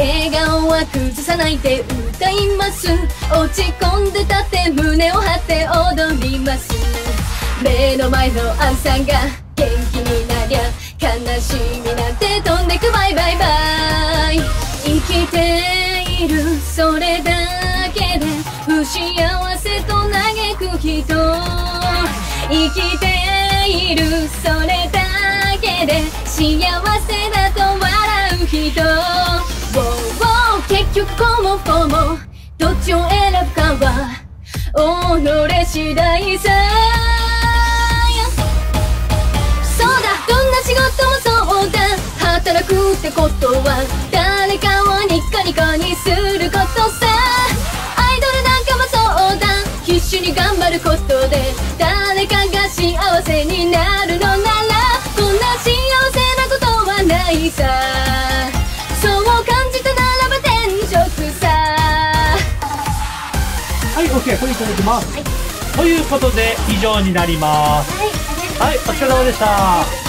笑顔は崩さないで歌います。落ち込んでたって胸を張って踊ります。目の前の朝が元気になりゃ悲しみなんて飛んでくバイバイバイ。生きているそれだけで不幸せと嘆く人生きているそれだけで幸せ局こもこもどっちを選ぶかは己次第さそうだどんな仕事もそうだ。働くってことは誰かをニコニコにすることさ。アイドルなんかもそうだ。必死に頑張ることで誰かが幸せになる OK これいただきます、ということで以上になります。はいお疲れ様でした